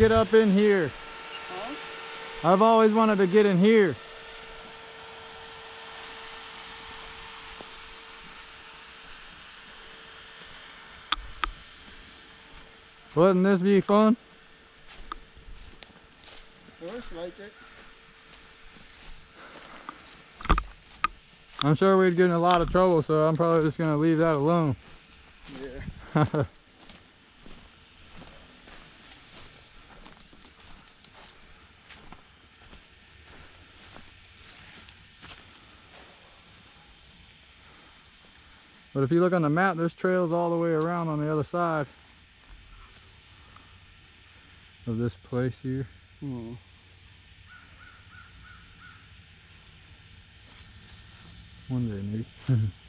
to get up in here. Huh? I've always wanted to get in here. Wouldn't this be fun? Looks like it. I'm sure we'd get in a lot of trouble, so I'm probably just gonna leave that alone. Yeah. But if you look on the map, there's trails all the way around on the other side of this place here. Hmm. One day maybe.